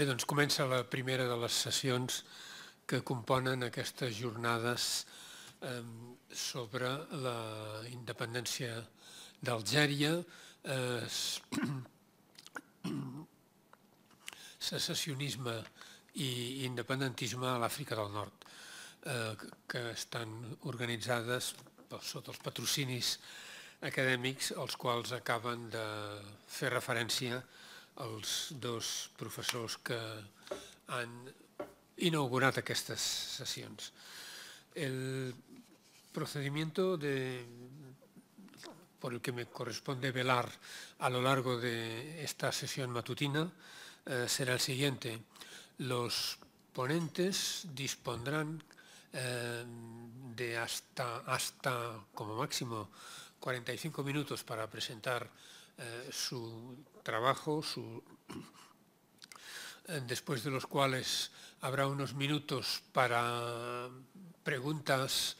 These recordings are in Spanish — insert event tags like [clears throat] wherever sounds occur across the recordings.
Bé, doncs comença la primera de les sessions que componen aquestes jornades eh, sobre la independència d'Algèria, [clears throat] secessionisme i independentisme a l'Àfrica del Nord, eh, que estan organitzades sota els patrocinis acadèmics als quals acaben de fer referència els dos professors que han inaugurat aquestes sessions. El procedimiento por el que me corresponde velar a lo largo de esta sesión matutina eh, será el siguiente. Los ponentes dispondrán eh, de hasta, hasta como máximo 45 minutos para presentar eh, su trabajo, eh, después de los cuales habrá unos minutos para preguntas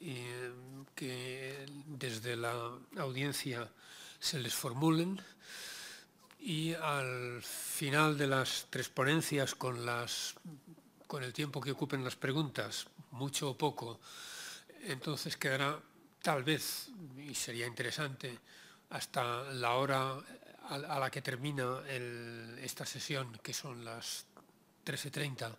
eh, que desde la audiencia se les formulen. Y al final de las tres ponencias con, las, con el tiempo que ocupen las preguntas, mucho o poco, entonces quedará tal vez, y sería interesante, hasta la hora a, la que termina esta sesión, que son las 13.30,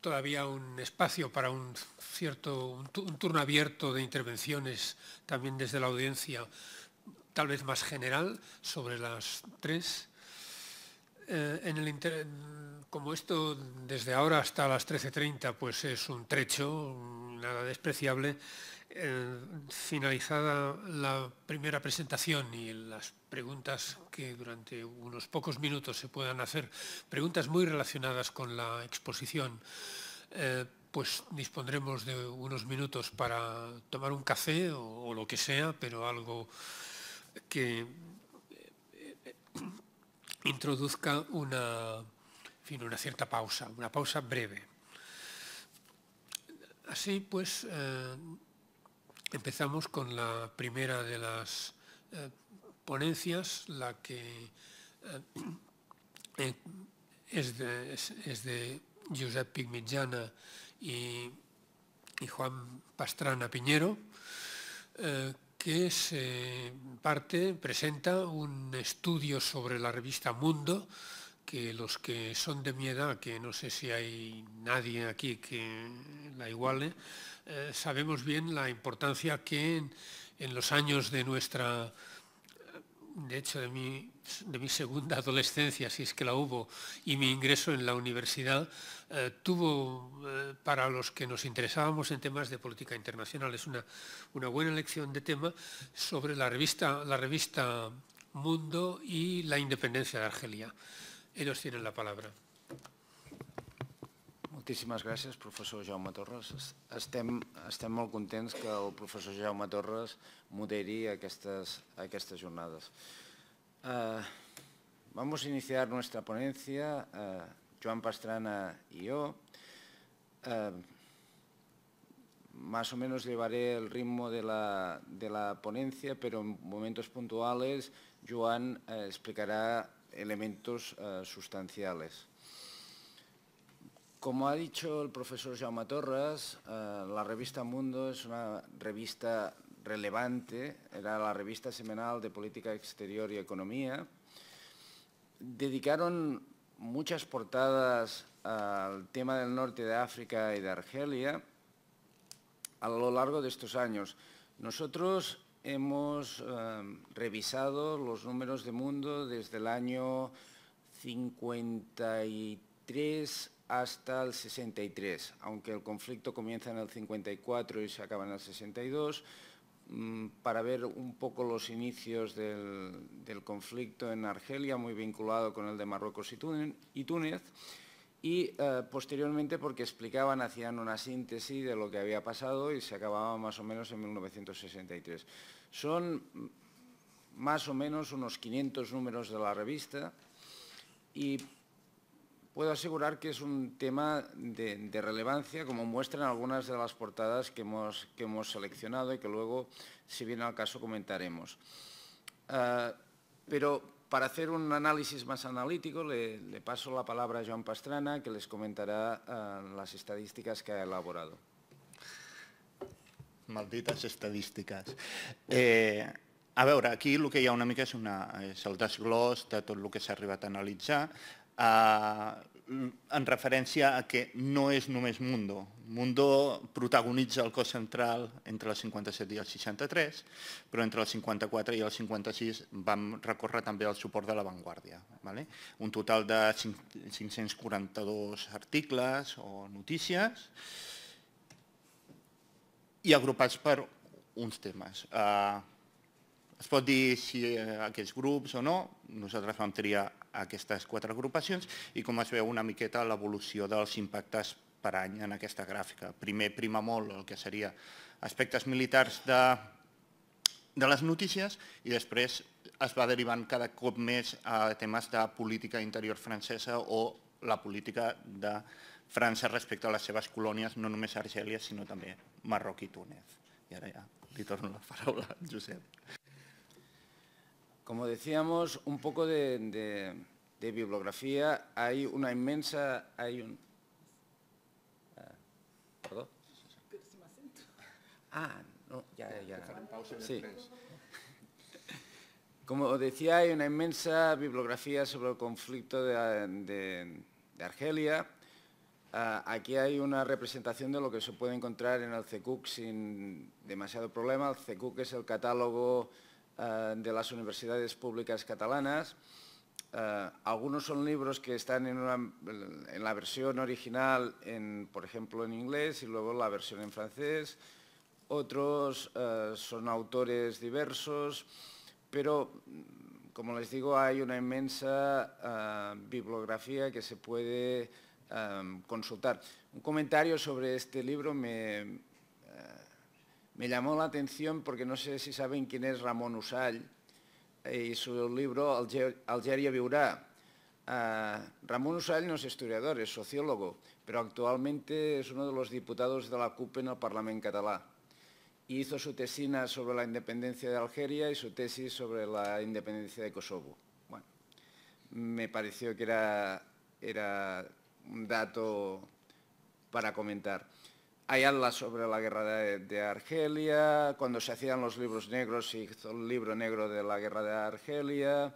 todavía un espacio para un cierto un, turno abierto de intervenciones también desde la audiencia, tal vez más general, sobre las tres. Eh, como esto desde ahora hasta las 13.30 pues es un trecho, nada despreciable, eh, finalizada la primera presentación y las preguntas que durante unos pocos minutos se puedan hacer, preguntas muy relacionadas con la exposición, eh, pues dispondremos de unos minutos para tomar un café o, lo que sea, pero algo que introduzca una, una cierta pausa, una pausa breve. Así pues, Empezamos con la primera de las eh, ponencias, la que eh, eh, es, de, es, de, Josep Pigmitjana y, y, Juan Pastrana Piñero, que se parte, presenta un estudio sobre la revista Mundo, que los que son de mi edad, que no sé si hay nadie aquí que la iguale, eh, sabemos bien la importancia que en, los años de nuestra, de hecho de mi, de mi, segunda adolescencia, si es que la hubo, y mi ingreso en la universidad, eh, tuvo eh, para los que nos interesábamos en temas de política internacional, es una, una buena lección de tema sobre la revista, la revista Mundo y la independencia de Argelia. Ellos tienen la palabra. Moltíssimes gràcies, professor Jaume Torres. Estem, estem molt contents que el professor Jaume Torres moderi aquestes, aquestes jornades. Uh, vamos a iniciar nuestra ponencia, uh, Joan Pastrana y yo. Uh, más o menos llevaré el ritmo de la, de la ponencia, pero en momentos puntuales Joan explicará elementos sustanciales. Como ha dicho el profesor Jaume Torres, eh, la revista Mundo es una revista relevante, era la revista semanal de política exterior y economía. Dedicaron muchas portadas al tema del norte de África y de Argelia a lo largo de estos años. Nosotros hemos eh, revisado los números de Mundo desde el año 53 hasta el 63, aunque el conflicto comienza en el 54 y se acaba en el 62, mm, para ver un poco los inicios del, conflicto en Argelia, muy vinculado con el de Marruecos y Túnez, y eh, posteriormente porque explicaban, hacían una síntesis de lo que había pasado y se acababa más o menos en 1963. Son más o menos unos 500 números de la revista y puedo asegurar que es un tema de, relevancia, como muestran algunas de las portadas que hemos, que hemos seleccionado y que luego, si viene al caso, comentaremos. Ah, pero para hacer un análisis más analítico, le, paso la palabra a Joan Pastrana, que les comentará uh, las estadísticas que ha elaborado. Maldites estadístiques. Eh, a veure, aquí el que hi ha una mica és, una, és el desglòs de tot el que s'ha arribat a analitzar. Uh, en referència a que no és només Mundo. Mundo protagonitza el cos central entre el 57 i el 63, però entre el 54 i el 56 vam recórrer també el suport de l'avantguàrdia. ¿vale? Un total de 542 articles o notícies i agrupats per uns temes. Uh, es pot dir si eh, aquests grups o no, nosaltres vam triar aquestes quatre agrupacions i com es veu una miqueta l'evolució dels impactes per any en aquesta gràfica. Primer prima molt el que seria aspectes militars de, de les notícies i després es va derivant cada cop més a temes de política interior francesa o la política de França respecte a les seves colònies, no només Argèlia, sinó també Marroc i Túnez. I ara ja li torno la paraula a Josep. Como decíamos, un poco de, bibliografía. Hay una inmensa... Hay un, ah, ¿Perdón? Ah, no, ya, ya. Sí. Como decía, hay una inmensa bibliografía sobre el conflicto de, Argelia. Ah, aquí hay una representación de lo que se puede encontrar en el CECUC sin demasiado problema. El CECUC es el catálogo eh, de las universidades públicas catalanas. Eh, algunos son libros que están en, la versión original, por ejemplo, en inglés y luego la versión en francés. Otros eh, son autores diversos, pero, como les digo, hay una inmensa bibliografía que se puede consultar. Un comentario sobre este libro me, me llamó la atención porque no sé si saben quién es Ramón Usall eh, y su libro Algeria viurá. Ah, Ramón Usall no es historiador, es sociólogo, pero actualmente es uno de los diputados de la CUP en el Parlamento catalán. hizo su tesina sobre la independencia de Algeria y su tesis sobre la independencia de Kosovo. Bueno, me pareció que era, era un dato para comentar. Hay habla sobre la guerra de, Argelia, cuando se hacían los libros negros se hizo el libro negro de la guerra de Argelia,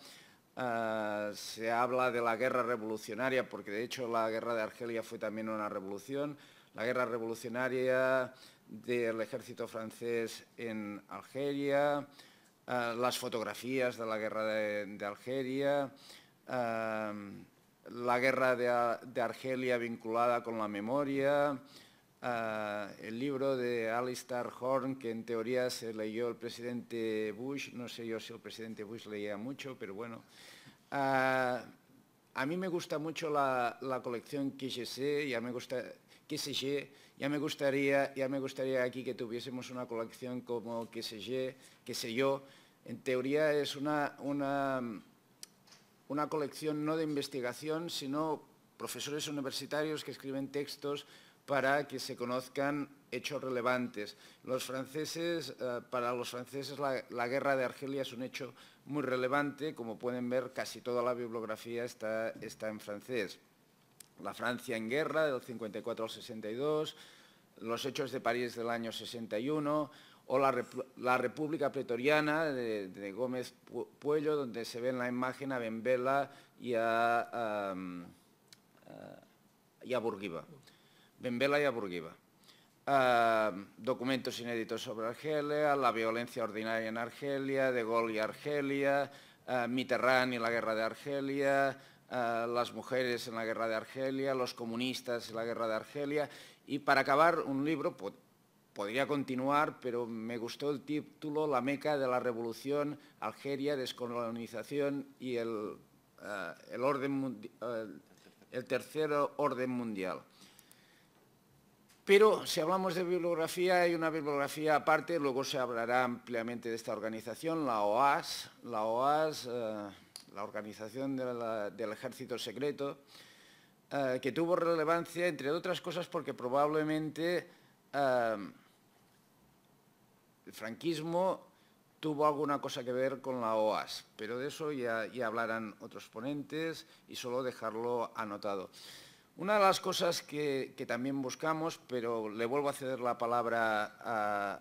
ah, se habla de la guerra revolucionaria, porque de hecho la guerra de Argelia fue también una revolución, la guerra revolucionaria del ejército francés en Argelia, ah, las fotografías de la guerra de, Argelia, ah, la guerra de Argelia vinculada con la memoria, el libro de Alistair Horn, que en teoría se leyó el presidente Bush, no sé yo si el presidente Bush leía mucho, pero bueno. a mí me gusta mucho la, colección QSG, ya me gusta, ya me gustaría, ya me gustaría aquí que tuviésemos una colección como QSG, qué sé yo. En teoría es una, una, una colección no de investigación, sino profesores universitarios que escriben textos para que se conozcan hechos relevantes. Los franceses, eh, para los franceses la, guerra de Argelia es un hecho muy relevante, como pueden ver casi toda la bibliografía está, está en francés. La Francia en guerra del 54 al 62, los hechos de París del año 61 o la, República Pretoriana de, Gómez Puello, donde se ve en la imagen a Benbela y a, a. Benvela y Aburguiba. Ah, documentos inéditos sobre Argelia, la violencia ordinaria en Argelia, De Gaulle y Argelia, uh, Mitterrand y la guerra de Argelia, ah, las mujeres en la guerra de Argelia, los comunistas en la guerra de Argelia. Y para acabar, un libro, podría continuar, pero me gustó el título, La Meca de la Revolución, Algeria, Descolonización y el, el, orden, el tercer orden mundial. Pero si hablamos de bibliografía, hay una bibliografía aparte, luego se hablará ampliamente de esta organización, la OAS, la OAS, eh, la Organización del Ejército Secreto, eh, que tuvo relevancia, entre otras cosas, porque probablemente eh, el franquismo tuvo alguna cosa que ver con la OAS, pero de eso ya, ya hablarán otros ponentes y solo dejarlo anotado. Una de las cosas que, también buscamos, pero le vuelvo a ceder la palabra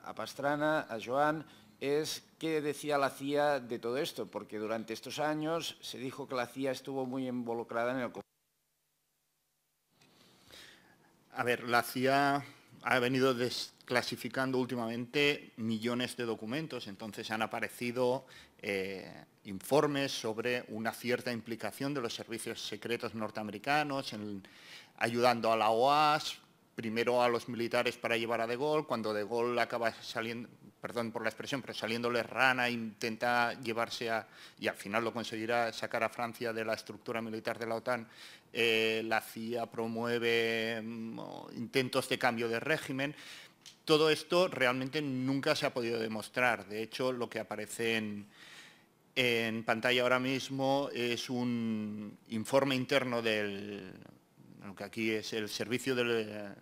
a, Pastrana, a Joan, es qué decía la CIA de todo esto, porque durante estos años se dijo que la CIA estuvo muy involucrada en el A ver, la CIA ha venido desclasificando últimamente millones de documentos, entonces han aparecido eh, informes sobre una cierta implicación de los servicios secretos norteamericanos, ayudando a la OAS, primero a los militares para llevar a De Gaulle, cuando De Gaulle acaba saliendo, perdón por la expresión, pero saliéndole rana, intenta llevarse a, y al final lo conseguirá, sacar a Francia de la estructura militar de la OTAN, eh, la CIA promueve mm, intentos de cambio de régimen. Todo esto realmente nunca se ha podido demostrar. De hecho, lo que aparece en, en pantalla ahora mismo es un informe interno del, que aquí es el servicio del,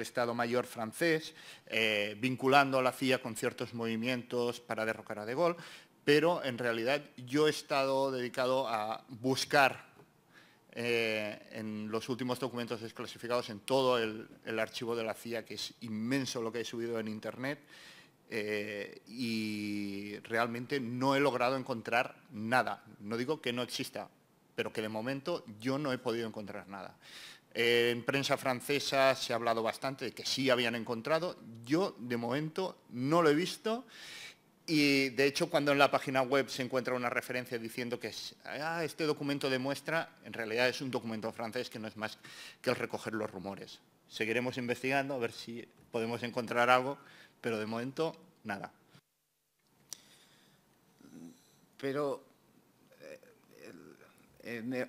Estado Mayor francés, eh, vinculando a la CIA con ciertos movimientos para derrocar a De Gaulle, pero en realidad yo he estado dedicado a buscar eh, en los últimos documentos desclasificados en todo el, archivo de la CIA, que es inmenso lo que he subido en Internet, eh, y realmente no he logrado encontrar nada. No digo que no exista, pero que de momento yo no he podido encontrar nada. en prensa francesa se ha hablado bastante de que sí habían encontrado. Yo de momento no lo he visto y de hecho cuando en la página web se encuentra una referencia diciendo que ah, este documento demuestra, en realidad es un documento francés que no es más que el recoger los rumores. Seguiremos investigando a ver si podemos encontrar algo, pero de momento nada. Pero eh,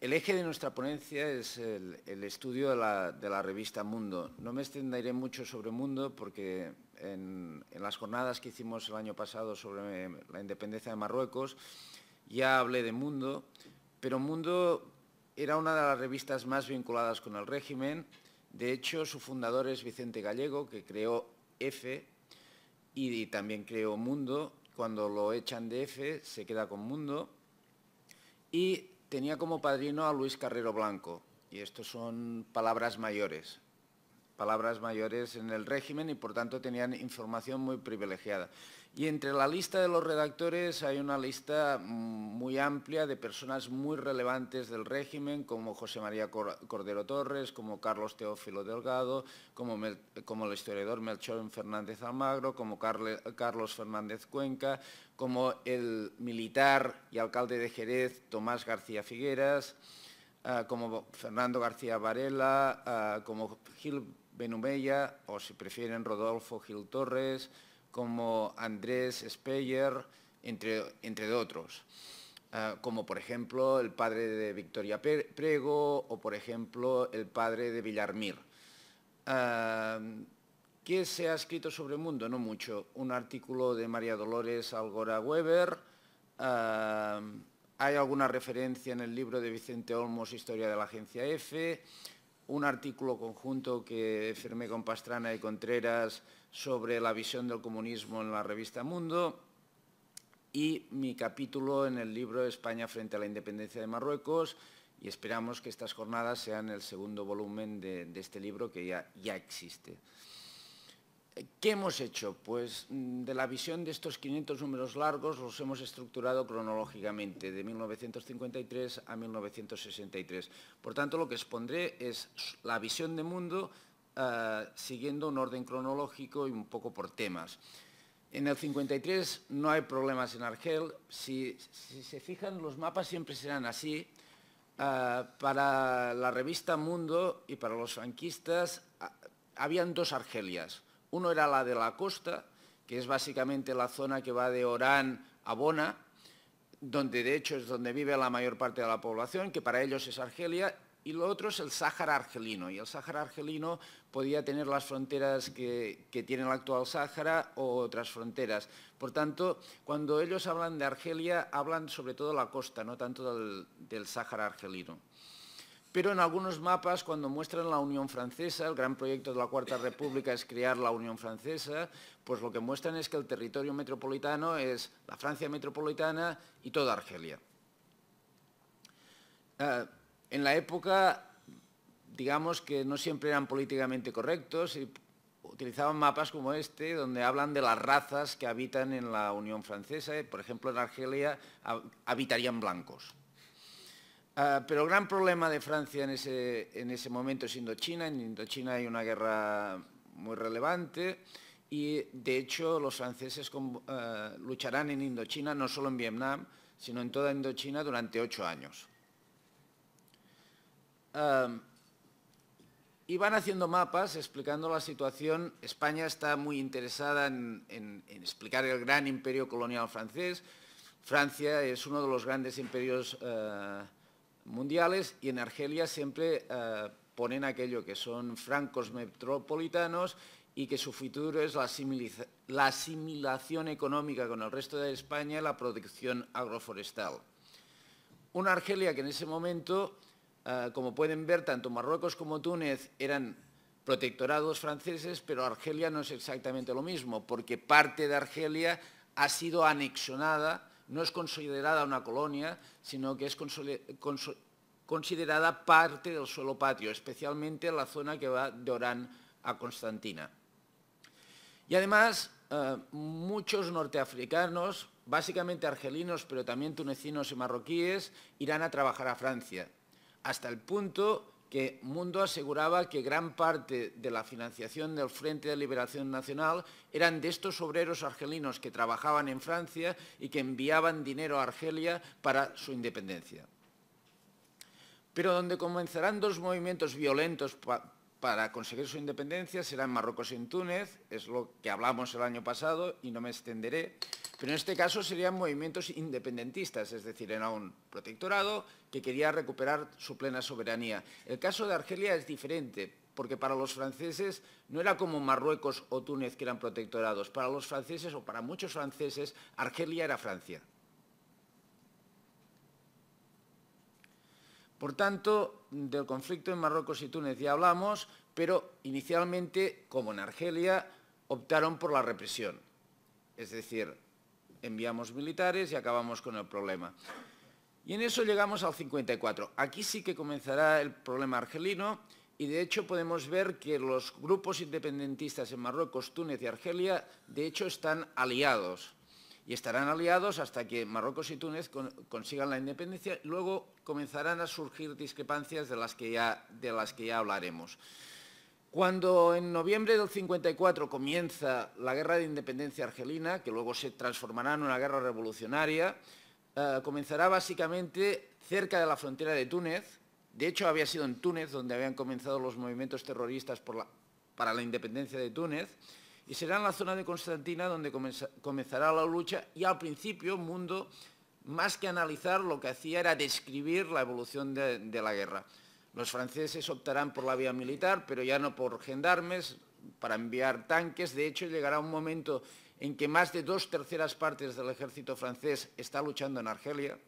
el, eje de nuestra ponencia es el, estudio de la, revista Mundo. No me extenderé mucho sobre Mundo porque en, las jornadas que hicimos el año pasado sobre la independencia de Marruecos ya hablé de Mundo, pero Mundo era una de las revistas más vinculadas con el régimen. De hecho, su fundador es Vicente Gallego, que creó F y, también creó Mundo. Cuando lo echan de F se queda con Mundo. Y tenía como padrino a Luis Carrero Blanco. Y estos son palabras mayores. Palabras mayores en el régimen y por tanto tenían información muy privilegiada. Y entre la lista de los redactores hay una lista muy amplia de personas muy relevantes del régimen, como José María Cordero Torres, como Carlos Teófilo Delgado, como, el historiador Melchor Fernández Almagro, como Carlos Fernández Cuenca, como el militar y alcalde de Jerez Tomás García Figueras, ah, como Fernando García Varela, ah, como Gil Benumella, o si prefieren Rodolfo Gil Torres, como Andrés Speyer, entre, entre otros. Ah, como por ejemplo el padre de Victoria Prego o por ejemplo el padre de Villarmir. Ah, ¿Qué se ha escrito sobre el mundo? No mucho. Un artículo de María Dolores Algora Weber. Ah, hay alguna referencia en el libro de Vicente Olmos, Historia de la Agencia F. Un artículo conjunto que firmé con Pastrana y Contreras sobre la visión del comunismo en la revista Mundo y mi capítulo en el libro España frente a la independencia de Marruecos y esperamos que estas jornadas sean el segundo volumen de, este libro que ya, ya existe. ¿Qué hemos hecho? Pues mm, de la visión de estos 500 números largos los hemos estructurado cronológicamente, de 1953 a 1963. Por tanto, lo que expondré es la visión de mundo eh, siguiendo un orden cronológico y un poco por temas. En el 53 no hay problemas en Argel. Si, se fijan, los mapas siempre serán así. Eh, para la revista Mundo y para los franquistas habían dos Argelias. Uno era la de la costa, que es básicamente la zona que va de Orán a Bona, donde de hecho es donde vive la mayor parte de la población, que para ellos es Argelia, y lo otro es el Sáhara argelino. Y el Sáhara argelino podía tener las fronteras que, tiene el actual Sáhara o otras fronteras. Por tanto, cuando ellos hablan de Argelia, hablan sobre todo de la costa, no tanto del, Sáhara argelino. Pero en algunos mapas, cuando muestran la Unión Francesa, el gran proyecto de la Cuarta República es crear la Unión Francesa, pues lo que muestran es que el territorio metropolitano es la Francia metropolitana y toda Argelia. Eh, en la época, digamos que no siempre eran políticamente correctos y utilizaban mapas como este, donde hablan de las razas que habitan en la Unión Francesa. Por ejemplo, en Argelia habitarían blancos. Ah, pero el gran problema de Francia en ese, en ese momento es Indochina. En Indochina hay una guerra muy relevante y, de hecho, los franceses ah, lucharán en Indochina, no solo en Vietnam, sino en toda Indochina durante ocho años. Y van haciendo mapas explicando la situación. España está muy interesada en explicar el gran imperio colonial francés. Francia es uno de los grandes imperios mundiales y en Argelia siempre eh, ponen aquello que son francos metropolitanos y que su futuro es la, asimilación económica con el resto de España y la producción agroforestal. Una Argelia que en ese momento, eh, como pueden ver, tanto Marruecos como Túnez eran protectorados franceses, pero Argelia no es exactamente lo mismo, porque parte de Argelia ha sido anexionada no es considerada una colonia, sino que es considerada parte del suelo patrio, especialmente la zona que va de Orán a Constantina. Y además, eh, muchos norteafricanos, básicamente argelinos, pero también tunecinos y marroquíes, irán a trabajar a Francia, hasta el punto que Mundo aseguraba que gran parte de la financiación del Frente de Liberación Nacional eran de estos obreros argelinos que trabajaban en Francia y que enviaban dinero a Argelia para su independencia. Pero donde comenzarán dos movimientos violentos para conseguir su independencia será en Marruecos y en Túnez, es lo que hablamos el año pasado y no me extenderé, pero en este caso serían movimientos independentistas, es decir, era un protectorado que quería recuperar su plena soberanía. El caso de Argelia es diferente, porque para los franceses no era como Marruecos o Túnez que eran protectorados, para los franceses o para muchos franceses Argelia era Francia. Por tanto, del conflicto en Marruecos y Túnez ya hablamos, pero inicialmente, como en Argelia, optaron por la represión. Es decir, enviamos militares y acabamos con el problema. Y en eso llegamos al 54. Aquí sí que comenzará el problema argelino y de hecho podemos ver que los grupos independentistas en Marruecos, Túnez y Argelia de hecho están aliados y estarán aliados hasta que Marruecos y Túnez consigan la independencia. Luego comenzarán a surgir discrepancias de las que ya, de las que ya hablaremos. Cuando en noviembre del 54 comienza la guerra de independencia argelina, que luego se transformará en una guerra revolucionaria, eh, comenzará básicamente cerca de la frontera de Túnez. De hecho, había sido en Túnez donde habían comenzado los movimientos terroristas para la independencia de Túnez y será en la zona de Constantina donde comenzará la lucha y al principio Mundo, más que analizar, lo que hacía era describir la evolución de, la guerra. Los franceses optarán por la vía militar, pero ya no por gendarmes, para enviar tanques. De hecho, llegará un momento en que más de dos terceras partes del ejército francés está luchando en Argelia,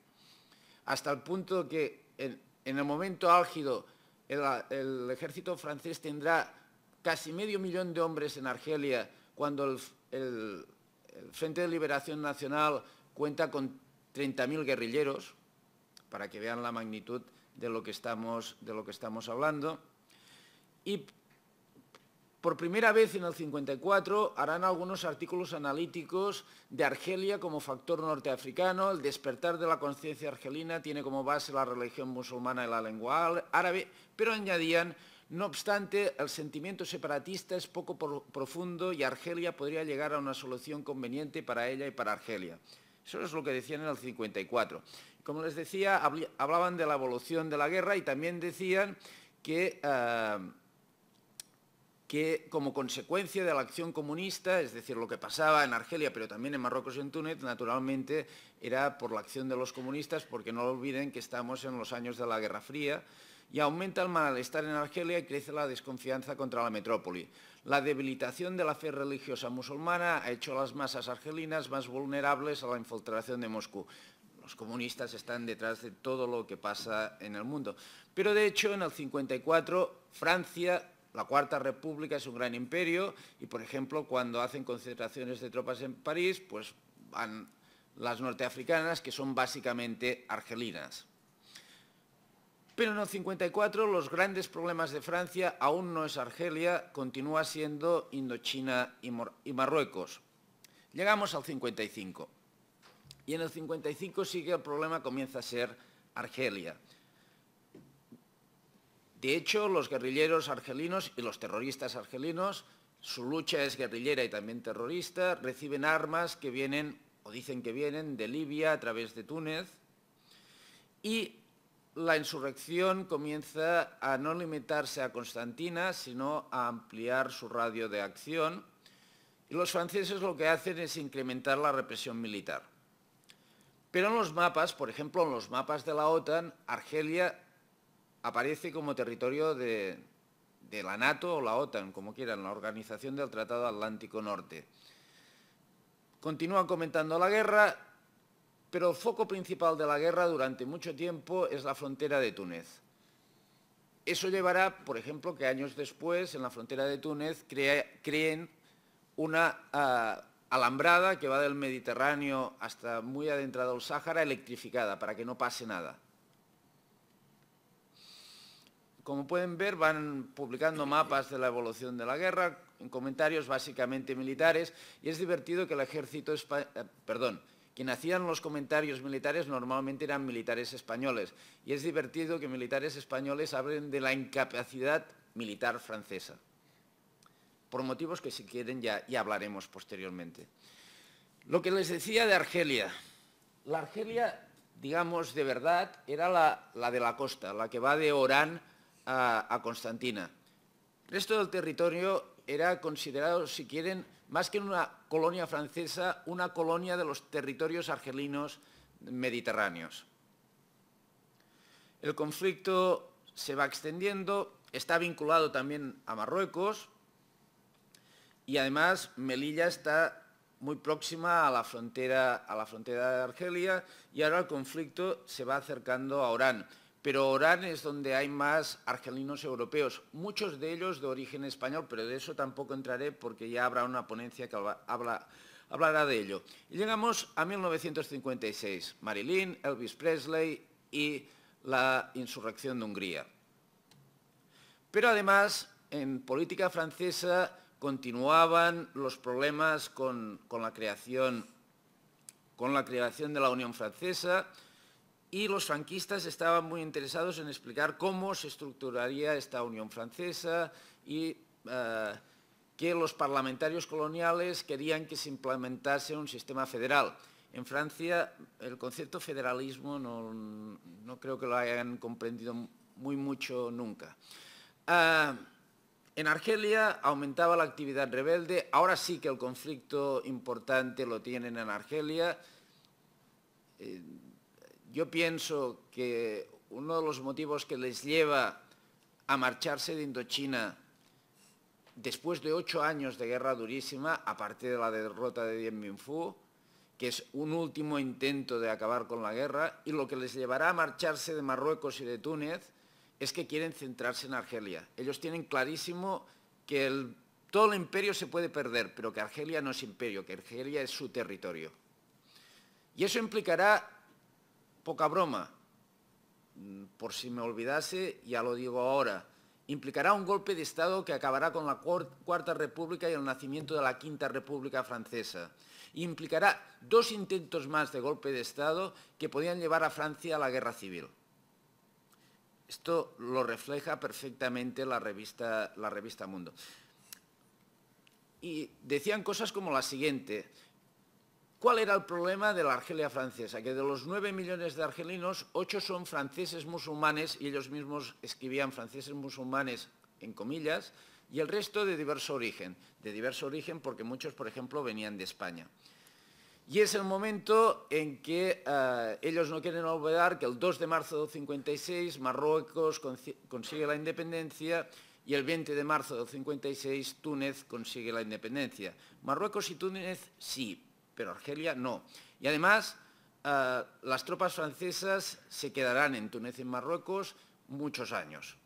hasta el punto que en, el momento álgido el ejército francés tendrá casi medio millón de hombres en Argelia, cuando el, Frente de Liberación Nacional cuenta con 30.000 guerrilleros, para que vean la magnitud de lo que estamos, de lo que estamos hablando. Y por primera vez en el 54 harán algunos artículos analíticos de Argelia como factor norteafricano, el despertar de la conciencia argelina tiene como base la religión musulmana y la lengua árabe, pero añadían no obstante, el sentimiento separatista es poco profundo y Argelia podría llegar a una solución conveniente para ella y para Argelia. Eso es lo que decían en el 54. Como les decía, hablaban de la evolución de la guerra y también decían que, eh, que como consecuencia de la acción comunista, es decir, lo que pasaba en Argelia, pero también en Marruecos y en Túnez, naturalmente era por la acción de los comunistas, porque no olviden que estamos en los años de la Guerra Fría, y aumenta el malestar en Argelia y crece la desconfianza contra la metrópoli. La debilitación de la fe religiosa musulmana ha hecho a las masas argelinas más vulnerables a la infiltración de Moscú. los comunistas están detrás de todo lo que pasa en el mundo. Pero de hecho, en el 54, Francia, la Cuarta República, es un gran imperio y, por ejemplo, cuando hacen concentraciones de tropas en París, pues van las norteafricanas, que son básicamente argelinas. Pero en el 54 los grandes problemas de Francia aún no es Argelia, continúa siendo Indochina y Marruecos. Llegamos al 55. Y en el 55 sí que el problema comienza a ser Argelia. De hecho, los guerrilleros argelinos y los terroristas argelinos, su lucha es guerrillera y también terrorista, reciben armas que vienen, o dicen que vienen, de Libia a través de Túnez, y la insurrección comienza a no limitarse a Constantina, sino a ampliar su radio de acción, y los franceses lo que hacen es incrementar la represión militar. Pero en los mapas, por ejemplo, en los mapas de la OTAN, Argelia aparece como territorio de, la NATO o la OTAN, como quieran, la Organización del Tratado Atlántico Norte. Continúan comentando la guerra, pero el foco principal de la guerra durante mucho tiempo es la frontera de Túnez. Eso llevará, por ejemplo, que años después, en la frontera de Túnez, creen una ah, alambrada que va del Mediterráneo hasta muy adentrado el Sáhara, electrificada, para que no pase nada. Como pueden ver, van publicando mapas de la evolución de la guerra, en comentarios básicamente militares, y es divertido que el ejército eh, perdón, quien hacían los comentarios militares normalmente eran militares españoles, y es divertido que militares españoles hablen de la incapacidad militar francesa por motivos que si quieren ya, hablaremos posteriormente. Lo que les decía de Argelia. La Argelia, digamos, de verdad, era la, de la costa, la que va de Orán a, Constantina. El resto del territorio era considerado, si quieren, más que una colonia francesa, una colonia de los territorios argelinos mediterráneos. El conflicto se va extendiendo, está vinculado también a Marruecos, y además Melilla está muy próxima a la frontera de Argelia y ahora el conflicto se va acercando a Orán. Pero Orán es donde hay más argelinos europeos, muchos de ellos de origen español, pero de eso tampoco entraré porque ya habrá una ponencia que hablará de ello. Y llegamos a 1956, Marilyn, Elvis Presley y la insurrección de Hungría. Pero además, en política francesa continuaban los problemas con, la creación, con la creación de la Unión Francesa y los franquistas estaban muy interesados en explicar cómo se estructuraría esta Unión Francesa y eh, que los parlamentarios coloniales querían que se implementase un sistema federal. En Francia el concepto federalismo no, creo que lo hayan comprendido muy mucho nunca. Ah, en Argelia aumentaba la actividad rebelde, ahora sí que el conflicto importante lo tienen en Argelia. Eh, yo pienso que uno de los motivos que les lleva a marcharse de Indochina después de ocho años de guerra durísima, aparte de la derrota de Dien Bien Phu, que es un último intento de acabar con la guerra, y lo que les llevará a marcharse de Marruecos y de Túnez es que quieren centrarse en Argelia. Ellos tienen clarísimo que todo el imperio se puede perder, pero que Argelia no es imperio, que Argelia es su territorio. Y eso implicará, poca broma, mm, por si me olvidase, ya lo digo ahora, implicará un golpe de Estado que acabará con la Cuarta República y el nacimiento de la Quinta República Francesa. Implicará dos intentos más de golpe de Estado que podían llevar a Francia a la guerra civil. Esto lo refleja perfectamente la revista, la revista Mundo. Y decían cosas como la siguiente. ¿Cuál era el problema de la Argelia francesa? Que de los nueve millones de argelinos, ocho son franceses musulmanes, y ellos mismos escribían franceses musulmanes en comillas, y el resto de diverso origen. De diverso origen porque muchos, por ejemplo, venían de España. Y es el momento en que eh, ellos no quieren olvidar que el 2 de marzo del 56 Marruecos consigue la independencia y el 20 de marzo del 56 Túnez consigue la independencia. Marruecos y Túnez sí, pero Argelia no. Y además eh, las tropas francesas se quedarán en Túnez y Marruecos muchos años.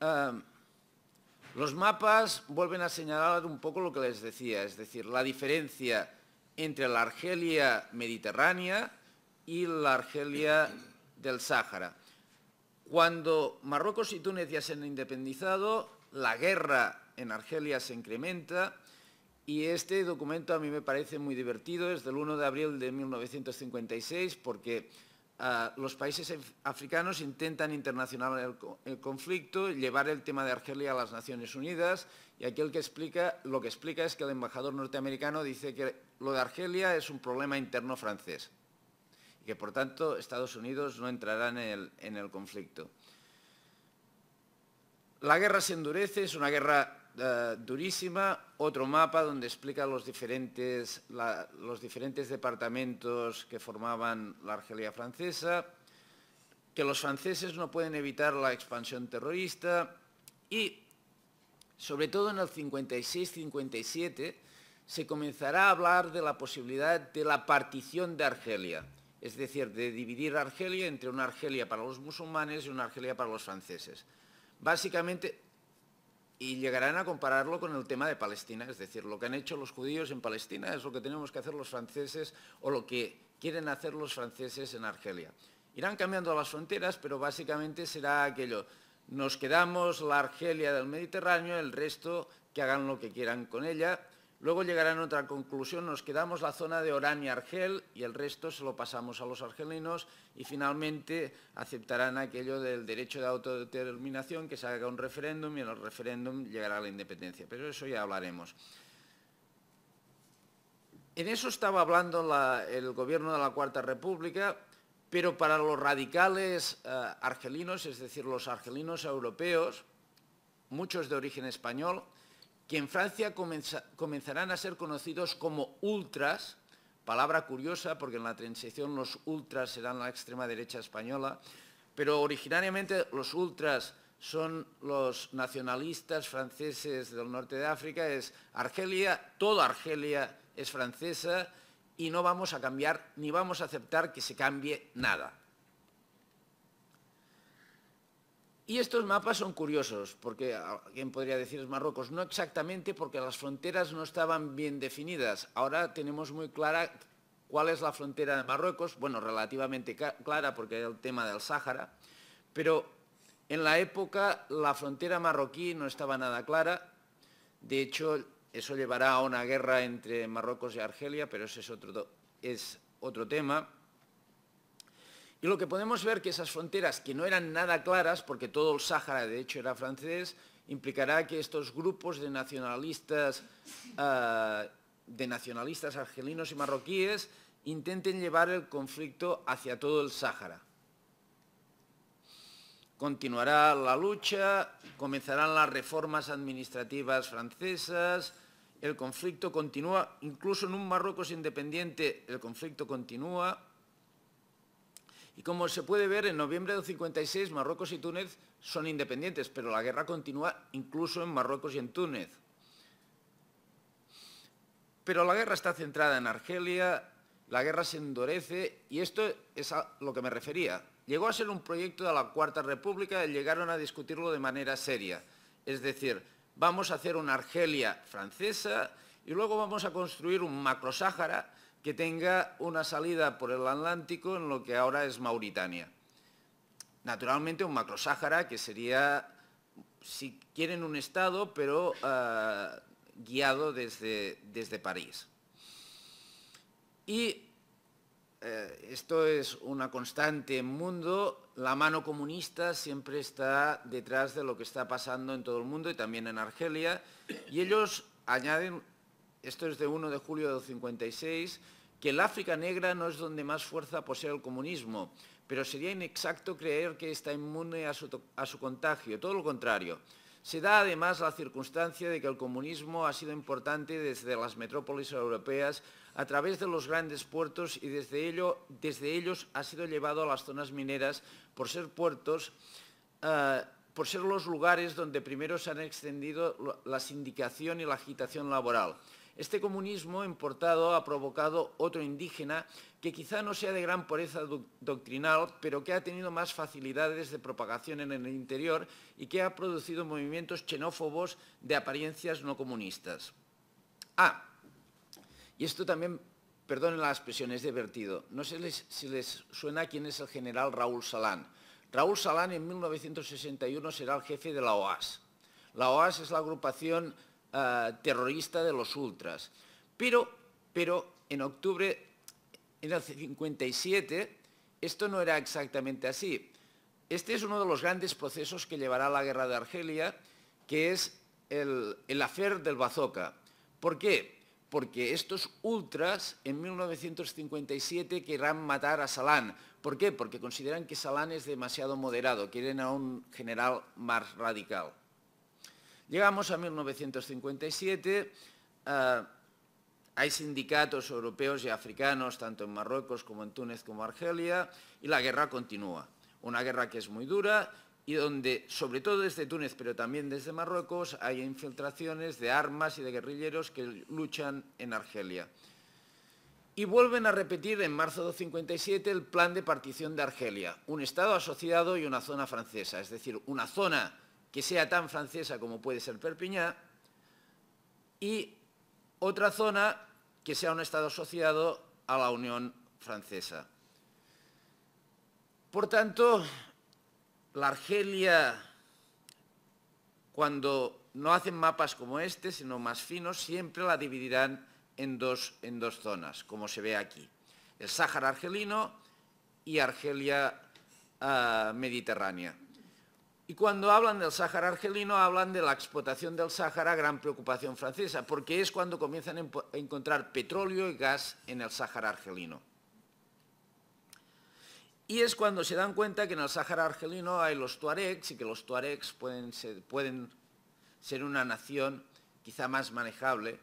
Eh, los mapas vuelven a señalar un poco lo que les decía, es decir, la diferencia entre la Argelia mediterránea y la Argelia del Sáhara. Cuando Marruecos y Túnez ya se han independizado, la guerra en Argelia se incrementa y este documento a mí me parece muy divertido, es del 1 de abril de 1956, porque ah, los países africanos intentan internacionalizar el, conflicto, llevar el tema de Argelia a las Naciones Unidas, y aquí que explica, lo que explica es que el embajador norteamericano dice que lo de Argelia es un problema interno francés, y que por tanto Estados Unidos no entrará en el conflicto. La guerra se endurece, es una guerra eh, durísima, otro mapa donde explica los diferentes, los diferentes departamentos que formaban la Argelia francesa, que los franceses no pueden evitar la expansión terrorista y, sobre todo en el 56-57, se comenzará a hablar de la posibilidad de la partición de Argelia, es decir, de dividir Argelia entre una Argelia para los musulmanes y una Argelia para los franceses. Básicamente, y llegarán a compararlo con el tema de Palestina, es decir, lo que han hecho los judíos en Palestina es lo que tenemos que hacer los franceses o lo que quieren hacer los franceses en Argelia. Irán cambiando las fronteras, pero básicamente será aquello, nos quedamos la Argelia del Mediterráneo, el resto que hagan lo que quieran con ella, Luego llegarán a otra conclusión, nos quedamos la zona de Orán y Argel y el resto se lo pasamos a los argelinos y finalmente aceptarán aquello del derecho de autodeterminación, que se haga un referéndum y en el referéndum llegará la independencia. Pero eso ya hablaremos. En eso estaba hablando el gobierno de la Cuarta República, pero para los radicales eh, argelinos, es decir, los argelinos europeos, muchos de origen español, que en Francia comenzarán a ser conocidos como ultras, palabra curiosa porque en la transición los ultras serán la extrema derecha española, pero originariamente los ultras son los nacionalistas franceses del norte de África, es Argelia, toda Argelia es francesa y no vamos a cambiar ni vamos a aceptar que se cambie nada. Y estos mapas son curiosos, porque alguien podría decir es Marruecos, no exactamente porque las fronteras no estaban bien definidas. Ahora tenemos muy clara cuál es la frontera de Marruecos, bueno, relativamente clara porque hay el tema del Sáhara, pero en la época la frontera marroquí no estaba nada clara, de hecho eso llevará a una guerra entre Marruecos y Argelia, pero ese es otro, es otro tema. Y lo que podemos ver que esas fronteras, que no eran nada claras, porque todo el Sáhara de hecho era francés, implicará que estos grupos de nacionalistas, ah, de nacionalistas argelinos y marroquíes intenten llevar el conflicto hacia todo el Sáhara. Continuará la lucha, comenzarán las reformas administrativas francesas, el conflicto continúa, incluso en un Marruecos independiente el conflicto continúa, y como se puede ver, en noviembre del 56 Marruecos y Túnez son independientes, pero la guerra continúa incluso en Marruecos y en Túnez. Pero la guerra está centrada en Argelia, la guerra se endurece y esto es a lo que me refería. Llegó a ser un proyecto de la Cuarta República y llegaron a discutirlo de manera seria. Es decir, vamos a hacer una Argelia francesa y luego vamos a construir un macro-Sáhara que tenga una salida por el Atlántico en lo que ahora es Mauritania. Naturalmente un macrosáhara que sería, si quieren, un Estado, pero eh, guiado desde, desde, París. Y eh, esto es una constante en mundo, la mano comunista siempre está detrás de lo que está pasando en todo el mundo y también en Argelia, y ellos añaden esto es de 1 de julio del 56, que el África negra no es donde más fuerza posee el comunismo, pero sería inexacto creer que está inmune a su, contagio, todo lo contrario. Se da además la circunstancia de que el comunismo ha sido importante desde las metrópolis europeas a través de los grandes puertos y desde, ello, desde ellos ha sido llevado a las zonas mineras por ser puertos, uh, por ser los lugares donde primero se han extendido la sindicación y la agitación laboral. Este comunismo importado ha provocado otro indígena que quizá no sea de gran pureza doctrinal, pero que ha tenido más facilidades de propagación en el interior y que ha producido movimientos xenófobos de apariencias no comunistas. Ah, y esto también, perdonen la expresión, es divertido. No sé si les suena quién es el general Raúl Salán. Raúl Salán en 1961 será el jefe de la OAS. La OAS es la agrupación eh, terrorista de los ultras. Pero, pero en octubre en el 57 esto no era exactamente así. Este es uno de los grandes procesos que llevará a la guerra de Argelia, que es el, el afer del Bazooka. ¿Por qué? Porque estos ultras en 1957 querrán matar a Salán. ¿Por qué? Porque consideran que Salán es demasiado moderado, quieren a un general más radical. Llegamos a 1957, hay sindicatos europeos y africanos, tanto en Marruecos como en Túnez como Argelia, y la guerra continúa. Una guerra que es muy dura y donde, sobre todo desde Túnez, pero también desde Marruecos, hay infiltraciones de armas y de guerrilleros que luchan en Argelia. Y vuelven a repetir en marzo de 57 el plan de partición de Argelia, un Estado asociado y una zona francesa, es decir, una zona que sea tan francesa como puede ser Perpiñá y otra zona que sea un Estado asociado a la Unión Francesa. Por tanto, la Argelia, cuando no hacen mapas como este, sino más finos, siempre la dividirán en dos, en dos zonas, como se ve aquí. El Sáhara argelino y Argelia uh, mediterránea. Y cuando hablan del Sáhara argelino, hablan de la explotación del Sáhara, gran preocupación francesa, porque es cuando comienzan a encontrar petróleo y gas en el Sáhara argelino. Y es cuando se dan cuenta que en el Sáhara argelino hay los tuaregs y que los tuaregs pueden ser, una nación quizá más manejable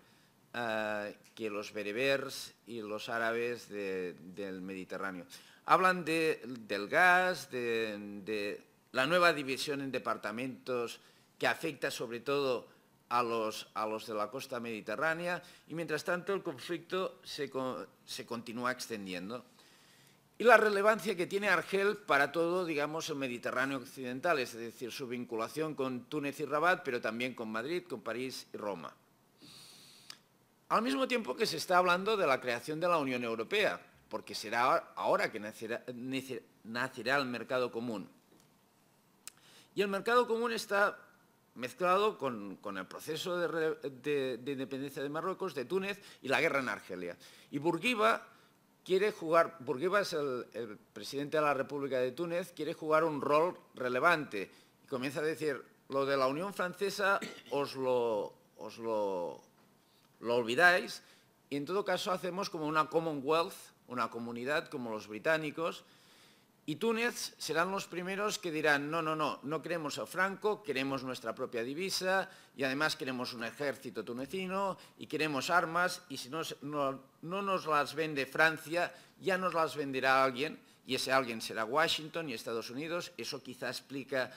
uh, que los berebers y los árabes de, del Mediterráneo. Hablan de, del gas, de la nueva división en departamentos que afecta sobre todo a los, a los de la costa mediterránea y mientras tanto el conflicto se, se, continúa extendiendo. Y la relevancia que tiene Argel para todo, digamos, el Mediterráneo occidental, es decir, su vinculación con Túnez y Rabat, pero también con Madrid, con París y Roma. Al mismo tiempo que se está hablando de la creación de la Unión Europea, porque será ahora que nacerá, nacerá el mercado común. Y el mercado común está mezclado con, el proceso de, independencia de Marruecos, de Túnez y la guerra en Argelia. Y Bourguiba quiere jugar, Bourguiba es el, presidente de la República de Túnez, quiere jugar un rol relevante y comienza a decir, lo de la Unión Francesa os lo, os lo, lo olvidáis y en todo caso hacemos como una Commonwealth, una comunidad como los británicos, y Túnez serán los primeros que dirán, no, no, no, no queremos a Franco, queremos nuestra propia divisa y además queremos un ejército tunecino y queremos armas y si no, no, nos las vende Francia, ya nos las venderá alguien y ese alguien será Washington y Estados Unidos. Eso quizá explica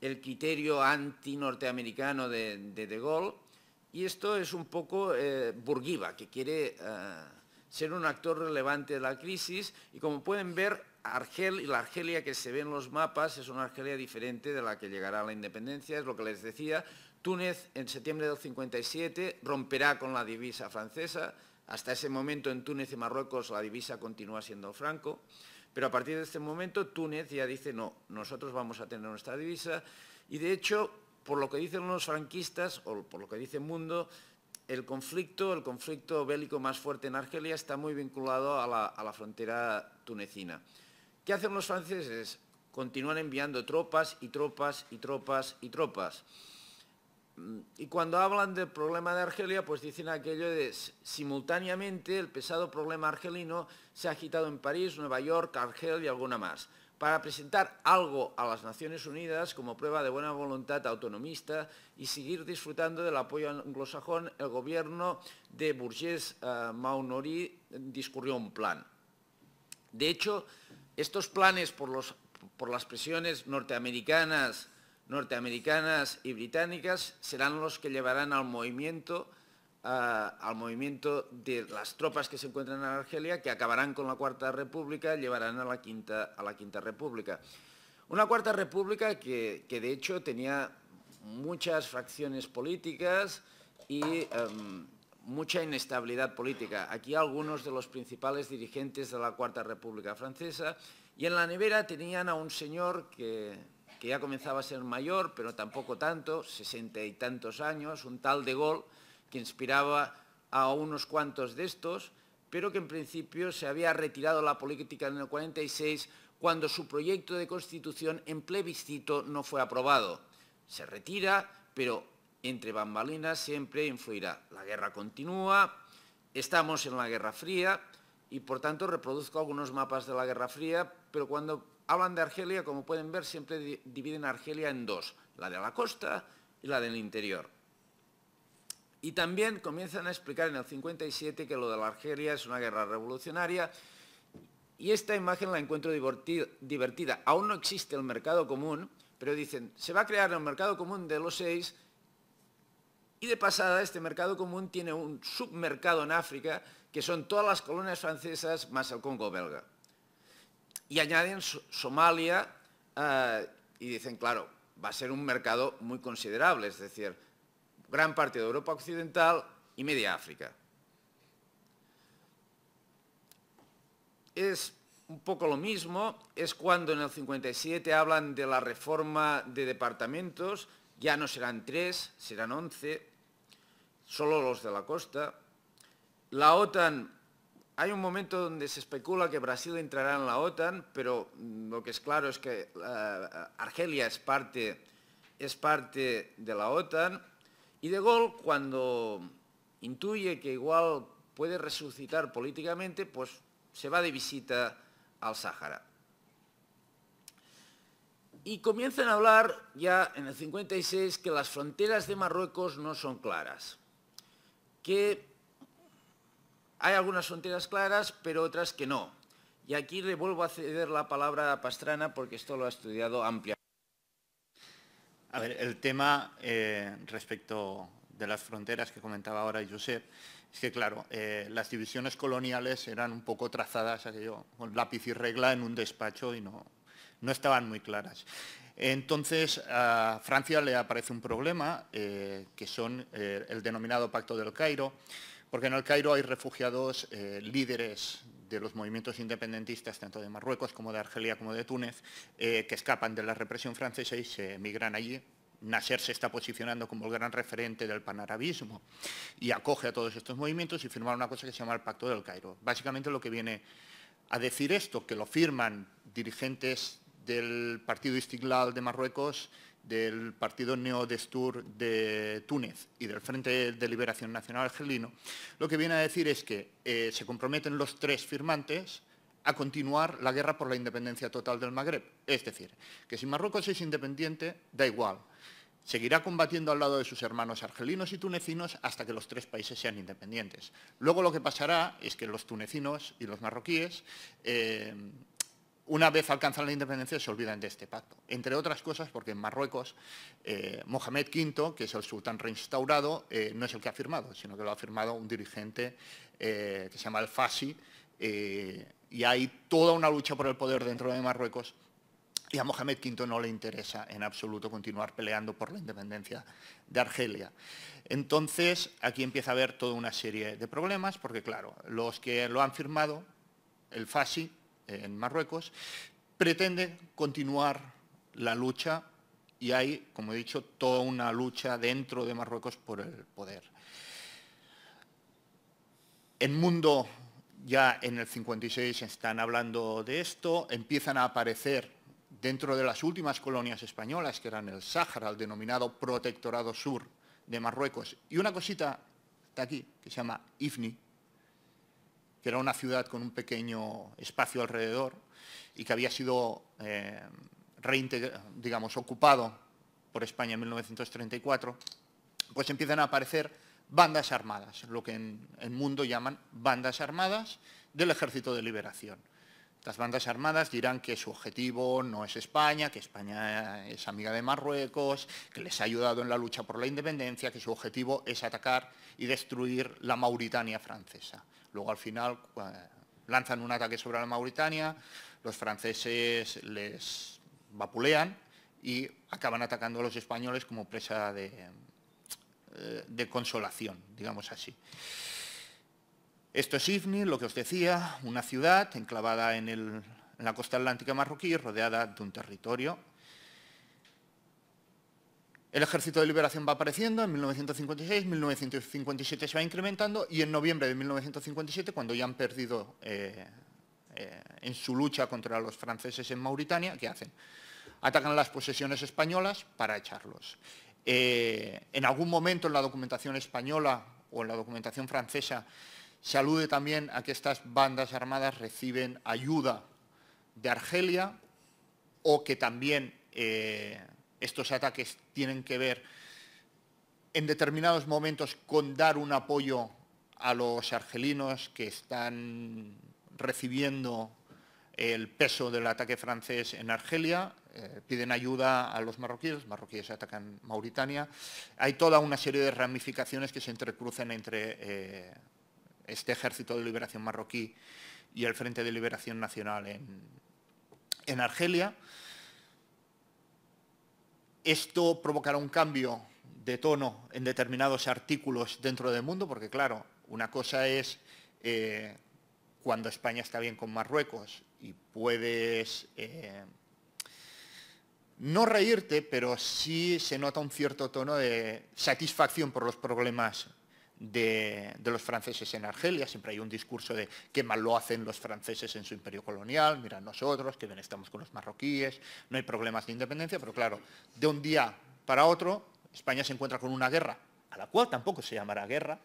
el criterio anti-norteamericano de, de, Gaulle. Y esto es un poco eh, Burguiba, que quiere... Eh, ser un actor relevante de la crisis. Y como pueden ver, Argel y la Argelia que se ve en los mapas es una Argelia diferente de la que llegará a la independencia, es lo que les decía. Túnez en septiembre del 57 romperá con la divisa francesa, hasta ese momento en Túnez y Marruecos la divisa continúa siendo franco, pero a partir de este momento Túnez ya dice no, nosotros vamos a tener nuestra divisa y de hecho, por lo que dicen los franquistas o por lo que dice el Mundo, el conflicto, el conflicto bélico más fuerte en Argelia está muy vinculado a la, frontera tunecina. ¿Qué hacen los franceses? Continúan enviando tropas y tropas y tropas y tropas. Y cuando hablan del problema de Argelia, pues dicen aquello de simultáneamente el pesado problema argelino se ha agitado en París, Nueva York, Argel y alguna más para presentar algo a las Naciones Unidas como prueba de buena voluntad autonomista y seguir disfrutando del apoyo anglosajón, el gobierno de Bourges uh, Maunori discurrió un plan. De hecho, estos planes por, por las presiones norteamericanas, norteamericanas y británicas serán los que llevarán al movimiento al movimiento de las tropas que se encuentran en Argelia, que acabarán con la Cuarta República, llevarán a la Quinta, a la Quinta República. Una Cuarta República que, de hecho tenía muchas fracciones políticas y em, mucha inestabilidad política. Aquí algunos de los principales dirigentes de la Cuarta República Francesa y en la nevera tenían a un señor que, que ya comenzaba a ser mayor, pero tampoco tanto, sesenta y tantos años, un tal de Gaulle, que inspiraba a unos cuantos de estos, pero que en principio se había retirado la política en el 46 cuando su proyecto de constitución en plebiscito no fue aprobado. Se retira, pero entre bambalinas siempre influirá. La guerra continúa, estamos en la Guerra Fría y por tanto reproduzco algunos mapas de la Guerra Fría, pero cuando hablan de Argelia, como pueden ver, siempre dividen Argelia en dos, la de la costa y la del interior. Y también comienzan a explicar en el 57 que lo de la Argelia es una guerra revolucionaria y esta imagen la encuentro divertida. Aún no existe el mercado común, pero dicen, se va a crear el mercado común de los seis y de pasada este mercado común tiene un submercado en África que son todas las colonias francesas más el Congo belga. Y añaden Somalia eh, y dicen, claro, va a ser un mercado muy considerable, es decir, gran parte de Europa Occidental y media África. Es un poco lo mismo, es cuando en el 57 hablan de la reforma de departamentos, ya no serán tres, serán once, solo los de la costa. La OTAN, hay un momento donde se especula que Brasil entrará en la OTAN, pero lo que es claro es que eh, Argelia es parte, es parte de la OTAN. Y De Gaulle, cuando intuye que igual puede resucitar políticamente, pues se va de visita al Sáhara. Y comienzan a hablar ya en el 56 que las fronteras de Marruecos no son claras, que hay algunas fronteras claras, pero otras que no. Y aquí le vuelvo a ceder la palabra a Pastrana porque esto lo ha estudiado ampliamente. A ver, el tema eh, respecto de las fronteras que comentaba ahora Josep, es que, claro, eh, las divisiones coloniales eran un poco trazadas aquello, con lápiz y regla en un despacho y no, no estaban muy claras. Entonces, a Francia le aparece un problema, eh, que son el denominado Pacto del Cairo, porque en el Cairo hay refugiados líderes de los movimientos independentistas, tanto de Marruecos como de Argelia como de Túnez, eh, que escapan de la represión francesa y se emigran allí. Nasser se está posicionando como el gran referente del panarabismo y acoge a todos estos movimientos y firma una cosa que se llama el Pacto del Cairo. Básicamente lo que viene a decir esto, que lo firman dirigentes del Partido Istiklal de Marruecos, del Partido Neodestur de Túnez y del Frente de Liberación Nacional Argelino, lo que viene a decir es que eh, se comprometen los tres firmantes a continuar la guerra por la independencia total del Magreb. Es decir, que si Marruecos es independiente, da igual. Seguirá combatiendo al lado de sus hermanos argelinos y tunecinos hasta que los tres países sean independientes. Luego lo que pasará es que los tunecinos y los marroquíes eh, una vez alcanzan la independencia se olvidan de este pacto. Entre otras cosas porque en Marruecos eh, Mohamed V, que es el sultán reinstaurado, eh, no es el que ha firmado, sino que lo ha firmado un dirigente eh, que se llama el Fasi, y hay toda una lucha por el poder dentro de Marruecos y a Mohamed V no le interesa en absoluto continuar peleando por la independencia de Argelia. Entonces, aquí empieza a haber toda una serie de problemas, porque claro, los que lo han firmado, el Fasi, en Marruecos, pretende continuar la lucha y hay, como he dicho, toda una lucha dentro de Marruecos por el poder. En mundo ya en el 56 están hablando de esto, empiezan a aparecer dentro de las últimas colonias españolas, que eran el Sáhara, el denominado Protectorado Sur de Marruecos, y una cosita está aquí, que se llama Ifni, que era una ciudad con un pequeño espacio alrededor y que había sido eh, digamos, ocupado por España en 1934, pues empiezan a aparecer bandas armadas, lo que en el mundo llaman bandas armadas del Ejército de Liberación. Las bandas armadas dirán que su objetivo no es España, que España es amiga de Marruecos, que les ha ayudado en la lucha por la independencia, que su objetivo es atacar y destruir la Mauritania francesa. Luego al final lanzan un ataque sobre la Mauritania, los franceses les vapulean y acaban atacando a los españoles como presa de, eh, consolación, digamos así. Esto es Ifni, lo que os decía, una ciudad enclavada en, la costa atlántica marroquí, rodeada de un territorio. El Ejército de Liberación va apareciendo en 1956, 1957 se va incrementando y en noviembre de 1957, cuando ya han perdido eh, eh, en su lucha contra los franceses en Mauritania, ¿qué hacen? Atacan las posesiones españolas para echarlos. Eh, en algún momento en la documentación española o en la documentación francesa se alude también a que estas bandas armadas reciben ayuda de Argelia o que también estos ataques tienen que ver en determinados momentos con dar un apoyo a los argelinos que están recibiendo el peso del ataque francés en Argelia, eh, piden ayuda a los marroquíes, los marroquíes atacan Mauritania. Hay toda una serie de ramificaciones que se entrecruzan entre eh, este Ejército de Liberación Marroquí y el Frente de Liberación Nacional en, Argelia. Esto provocará un cambio de tono en determinados artículos dentro del mundo, porque claro, una cosa es eh, cuando España está bien con Marruecos y puedes eh, no reírte, pero sí se nota un cierto tono de satisfacción por los problemas de, los franceses en Argelia. Siempre hay un discurso de qué mal lo hacen los franceses en su imperio colonial, mira nosotros, que bien estamos con los marroquíes, no hay problemas de independencia, pero claro, de un día para otro España se encuentra con una guerra, a la cual tampoco se llamará guerra,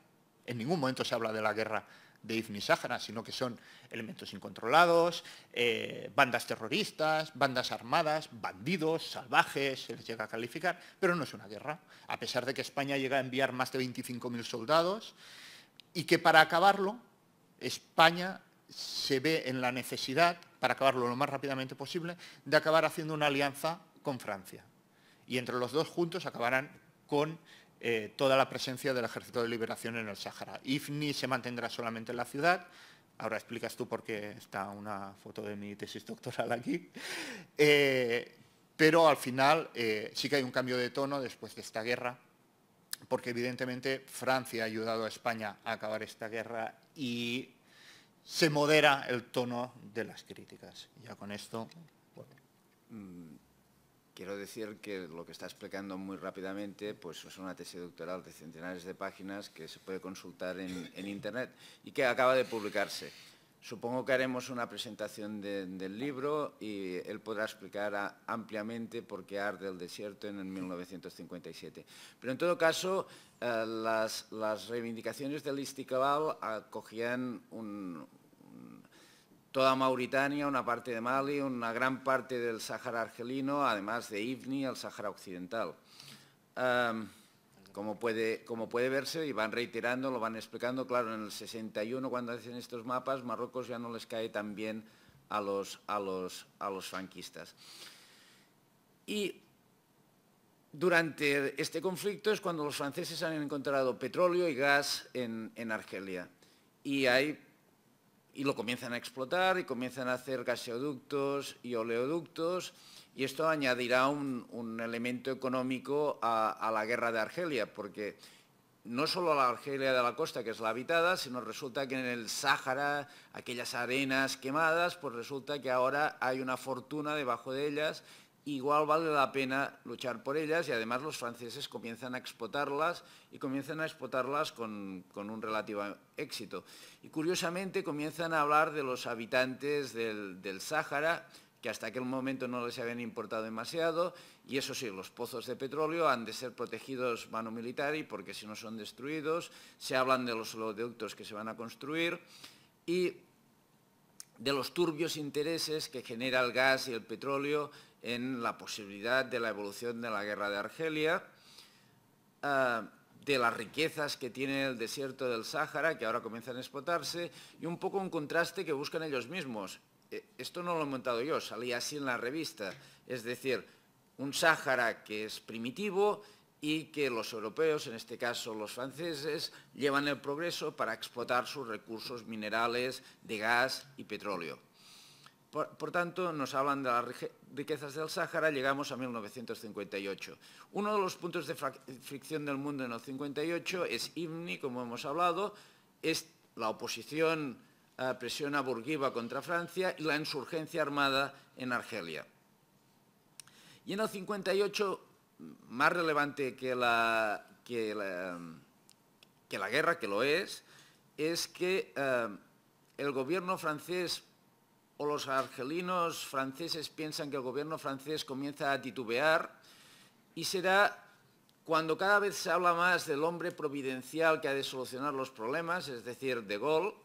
en ningún momento se habla de la guerra de Ifni Sáhara, sino que son elementos incontrolados, eh, bandas terroristas, bandas armadas, bandidos, salvajes, se les llega a calificar, pero no es una guerra, a pesar de que España llega a enviar más de 25.000 soldados y que para acabarlo, España se ve en la necesidad, para acabarlo lo más rápidamente posible, de acabar haciendo una alianza con Francia. Y entre los dos juntos acabarán con eh, toda la presencia del Ejército de Liberación en el Sáhara. IFNI se mantendrá solamente en la ciudad, ahora explicas tú por qué está una foto de mi tesis doctoral aquí, eh, pero al final eh, sí que hay un cambio de tono después de esta guerra, porque evidentemente Francia ha ayudado a España a acabar esta guerra y se modera el tono de las críticas. Ya con esto... Mm, Quiero decir que lo que está explicando muy rápidamente pues es una tesis doctoral de centenares de páginas que se puede consultar en, Internet y que acaba de publicarse. Supongo que haremos una presentación del libro y él podrá explicar ampliamente por qué arde el desierto en el 1957. Pero en todo caso, eh, las, reivindicaciones del Istiqlal acogían un, toda Mauritania, una parte de Mali, una gran parte del Sáhara argelino, además de Ifni, el Sáhara occidental. como, puede, como puede verse, y van reiterando, lo van explicando, claro, en el 61 cuando hacen estos mapas, Marruecos ya no les cae tan bien a los, a los, a los franquistas. Y durante este conflicto es cuando los franceses han encontrado petróleo y gas en, en Argelia. Y hay y lo comienzan a explotar y comienzan a hacer gaseoductos y oleoductos y esto añadirá un, elemento económico a, la guerra de Argelia, porque no solo la Argelia de la costa, que es la habitada, sino resulta que en el Sáhara, aquellas arenas quemadas, pues resulta que ahora hay una fortuna debajo de ellas igual vale la pena luchar por ellas y además los franceses comienzan a explotarlas y comienzan a explotarlas con, un relativo éxito. Y curiosamente comienzan a hablar de los habitantes del, Sáhara, que hasta aquel momento no les habían importado demasiado, y eso sí, los pozos de petróleo han de ser protegidos mano militar y porque si no son destruidos, se hablan de los oleoductos que se van a construir y de los turbios intereses que genera el gas y el petróleo en la posibilidad de la evolución de la guerra de Argelia, eh, de las riquezas que tiene el desierto del Sáhara, que ahora comienzan a explotarse, y un poco un contraste que buscan ellos mismos. eh, esto no lo he montado yo, salía así en la revista, es decir, un Sáhara que es primitivo y que los europeos, en este caso los franceses, llevan el progreso para explotar sus recursos minerales de gas y petróleo. Por, tanto, nos hablan de las riquezas del Sáhara, llegamos a 1958. Uno de los puntos de fricción del mundo en el 58 es IMNI, como hemos hablado, es la oposición eh, presión a Bourguiba contra Francia y la insurgencia armada en Argelia. Y en el 58, más relevante que la, que la, guerra, que lo es, es que eh, el gobierno francés o los argelinos franceses piensan que el gobierno francés comienza a titubear y será cuando cada vez se habla más del hombre providencial que ha de solucionar los problemas, es decir, de Gaulle,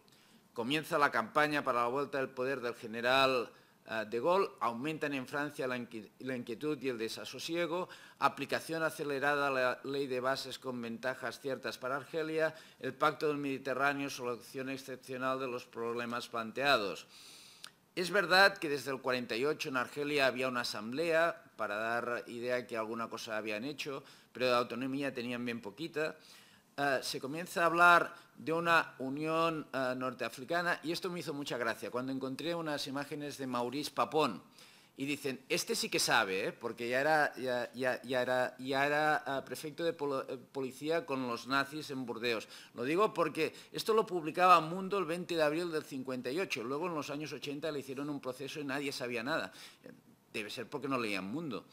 comienza la campaña para la vuelta del poder del general eh, de Gaulle, aumentan en Francia la inquietud y el desasosiego, aplicación acelerada a la ley de bases con ventajas ciertas para Argelia, el pacto del Mediterráneo, solución excepcional de los problemas planteados. Es verdad que desde el 48 en Argelia había una asamblea para dar idea que alguna cosa habían hecho, pero de autonomía tenían bien poquita. Eh, se comienza a hablar de una unión eh, norteafricana y esto me hizo mucha gracia. Cuando encontré unas imágenes de Maurice Papon, y dicen, este sí que sabe, ¿eh? porque ya era, ya, ya era ah, prefecto de eh, policía con los nazis en Burdeos. Lo digo porque esto lo publicaba Mundo el 20 de abril del 58, luego en los años 80 le hicieron un proceso y nadie sabía nada. Debe ser porque no leían Mundo.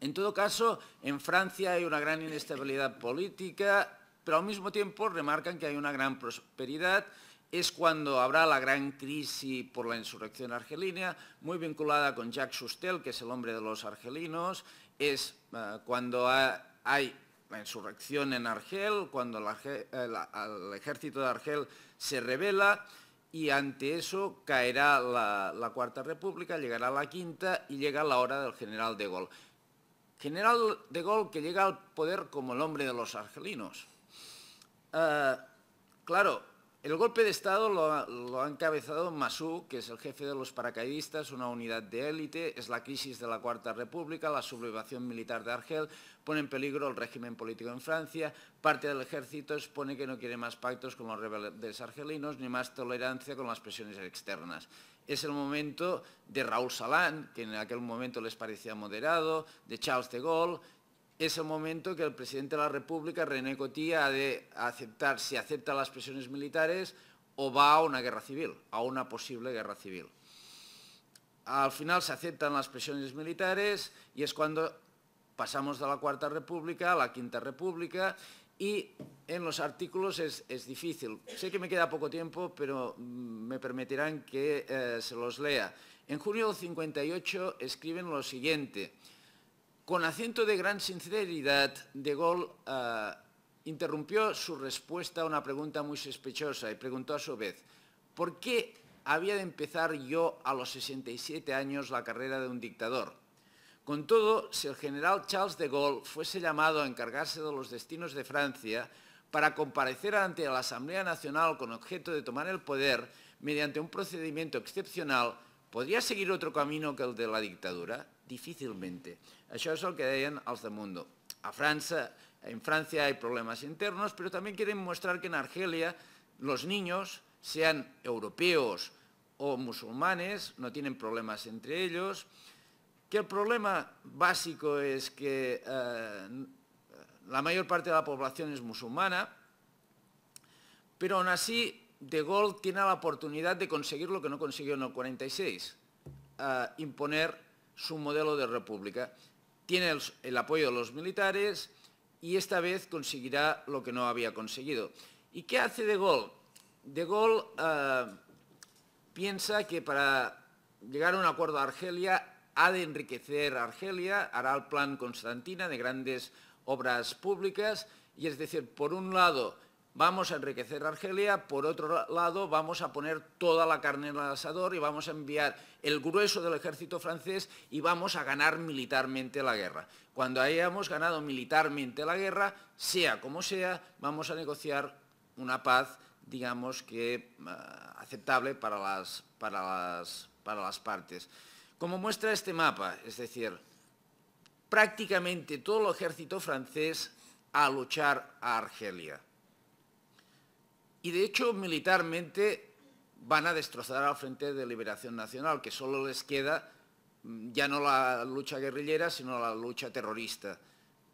en todo caso, en Francia hay una gran inestabilidad política, pero al mismo tiempo remarcan que hay una gran prosperidad es cuando habrá la gran crisis por la insurrección argelina, muy vinculada con Jacques Sustel, que es el hombre de los argelinos, es eh, cuando hay la insurrección en Argel, cuando el ejército de Argel se revela y ante eso caerá la, la, Cuarta República, llegará la Quinta y llega la hora del general de Gaulle. General de Gaulle que llega al poder como el hombre de los argelinos. Eh, claro, el golpe de Estado lo ha, encabezado Masú, que es el jefe de los paracaidistas, una unidad de élite, es la crisis de la Cuarta República, la sublevación militar de Argel, pone en peligro el régimen político en Francia, parte del ejército expone que no quiere más pactos con los rebeldes argelinos ni más tolerancia con las presiones externas. Es el momento de Raúl Salán, que en aquel momento les parecía moderado, de Charles de Gaulle, es el momento que el presidente de la República, René Coty, ha de aceptar si acepta las presiones militares o va a una guerra civil, a una posible guerra civil. Al final se aceptan las presiones militares y es cuando pasamos de la Cuarta República a la Quinta República y en los artículos es, difícil. Sé que me queda poco tiempo, pero mm, me permitirán que eh, se los lea. En junio del 58 escriben lo siguiente. Con acento de gran sinceridad, De Gaulle eh, interrumpió su respuesta a una pregunta muy sospechosa y preguntó a su vez, ¿por qué había de empezar yo a los 67 años la carrera de un dictador? Con todo, si el general Charles de Gaulle fuese llamado a encargarse de los destinos de Francia para comparecer ante la Asamblea Nacional con objeto de tomar el poder mediante un procedimiento excepcional, ¿podría seguir otro camino que el de la dictadura? Difícilmente. Això és el que deien els de Mundo. A França, en Francia hay problemas internos, pero también quieren mostrar que en Argelia los niños, sean europeos o musulmanes, no tienen problemas entre ellos, que el problema básico es que eh, la mayor parte de la población es musulmana, pero aún así De Gaulle tiene la oportunidad de conseguir lo que no consiguió en el 46, eh, imponer su modelo de república tiene el, apoyo de los militares y esta vez conseguirá lo que no había conseguido. ¿Y qué hace De Gaulle? De Gaulle eh, piensa que para llegar a un acuerdo a Argelia ha de enriquecer Argelia, hará el plan Constantina de grandes obras públicas y es decir, por un lado vamos a enriquecer Argelia, por otro lado vamos a poner toda la carne en el asador y vamos a enviar el grueso del ejército francés y vamos a ganar militarmente la guerra. Cuando hayamos ganado militarmente la guerra, sea como sea, vamos a negociar una paz digamos que aceptable para las, para, las, para las partes. Como muestra este mapa, es decir, prácticamente todo el ejército francés a luchar a Argelia. Y de hecho, militarmente van a destrozar al Frente de Liberación Nacional, que solo les queda mm, ya no la lucha guerrillera, sino la lucha terrorista.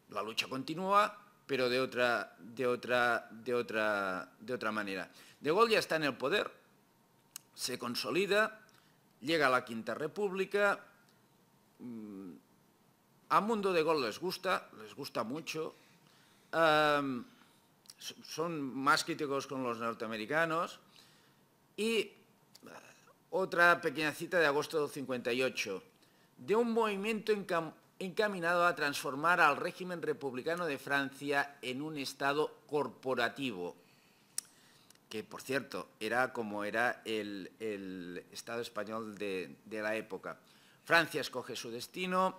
La lucha continúa, pero de otra, de otra, de otra, de otra manera. De Gaulle ya está en el poder, se consolida, llega la Quinta República, mm, a Mundo de Gaulle les gusta, les gusta mucho, son más críticos con los norteamericanos y eh, otra pequeña cita de agosto del 58, de un movimiento encaminado a transformar al régimen republicano de Francia en un Estado corporativo, que por cierto era como era el, Estado español de, la época. Francia escoge su destino,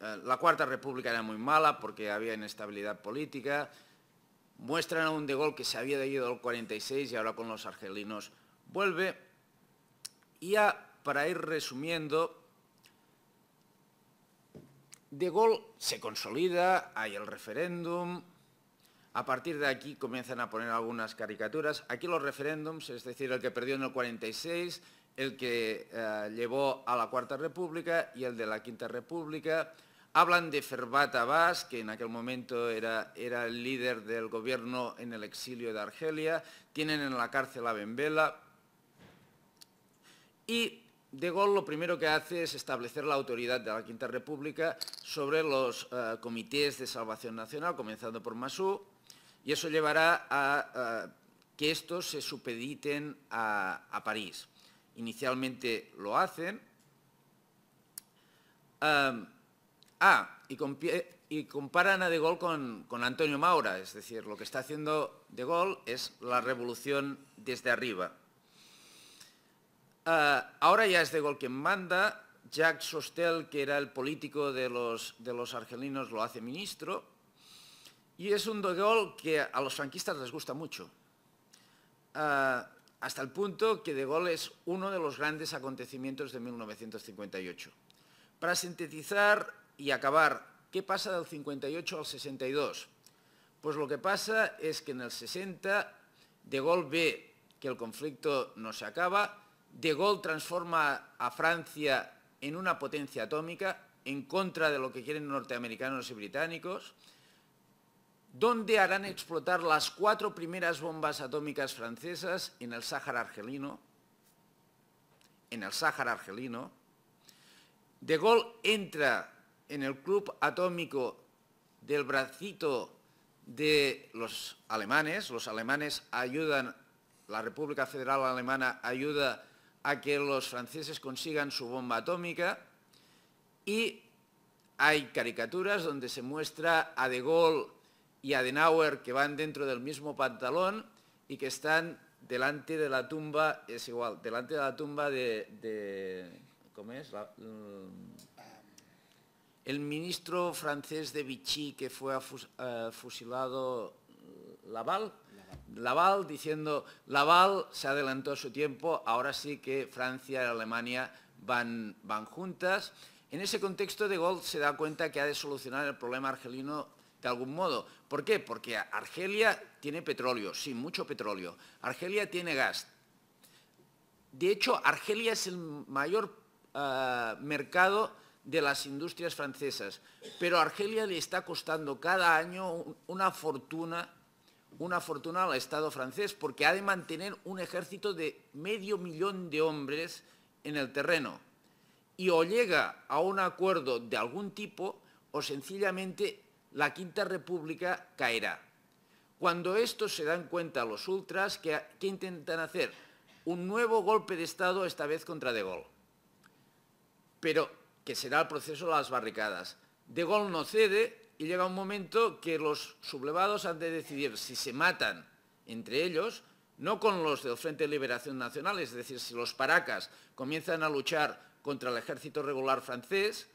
eh, la Cuarta República era muy mala porque había inestabilidad política, muestran a un De Gaulle que se había ido al 46 y ahora con los argelinos vuelve. Y ya para ir resumiendo, De Gaulle se consolida, hay el referéndum, a partir de aquí comienzan a poner algunas caricaturas. Aquí los referéndums, es decir, el que perdió en el 46, el que eh, llevó a la Cuarta República y el de la Quinta República. Hablan de Ferbat Abbas, que en aquel momento era, era, el líder del gobierno en el exilio de Argelia. Tienen en la cárcel a Benbela. Y De Gaulle lo primero que hace es establecer la autoridad de la Quinta República sobre los eh, comités de salvación nacional, comenzando por Massou, y eso llevará a, que estos se supediten a, París. Inicialmente lo hacen. Ah, y, comparan a De Gaulle con, Antonio Maura, es decir, lo que está haciendo De Gaulle es la revolución desde arriba. Ah, ahora ya es De Gaulle quien manda, Jacques Sostel, que era el político de los, de los argelinos, lo hace ministro, y es un De Gaulle que a los franquistas les gusta mucho, ah, hasta el punto que De Gaulle es uno de los grandes acontecimientos de 1958. Para sintetizar, y acabar, ¿qué pasa del 58 al 62? Pues lo que pasa es que en el 60 De Gaulle ve que el conflicto no se acaba, De Gaulle transforma a Francia en una potencia atómica en contra de lo que quieren norteamericanos y británicos, donde harán explotar las cuatro primeras bombas atómicas francesas en el Sáhara argelino, en el Sáhara argelino. De Gaulle entra en el club atómico del bracito de los alemanes. Los alemanes ayudan, la República Federal Alemana ayuda a que los franceses consigan su bomba atómica y hay caricaturas donde se muestra a De Gaulle y Adenauer que van dentro del mismo pantalón y que están delante de la tumba, es igual, delante de la tumba de, ¿cómo es? El ministro francés de Vichy que fue eh, fusilado, Laval, Laval diciendo, Laval se adelantó su tiempo, ahora sí que Francia y Alemania van, van juntas. En ese contexto de Gaulle se da cuenta que ha de solucionar el problema argelino de algún modo. ¿Por qué? Porque Argelia tiene petróleo, sí, mucho petróleo. Argelia tiene gas. De hecho, Argelia es el mayor eh, mercado de las industrias francesas, pero a Argelia le está costando cada año una fortuna, una fortuna al Estado francés, porque ha de mantener un ejército de medio millón de hombres en el terreno. Y o llega a un acuerdo de algún tipo, o sencillamente la Quinta República caerá. Cuando esto se dan cuenta los ultras, ¿qué, intentan hacer? Un nuevo golpe de Estado, esta vez contra De Gaulle. Pero que será el proceso de las barricadas. De Gaulle no cede y llega un momento que los sublevados han de decidir si se matan entre ellos, no con los del Frente de Liberación Nacional, es decir, si los paracas comienzan a luchar contra el ejército regular francés,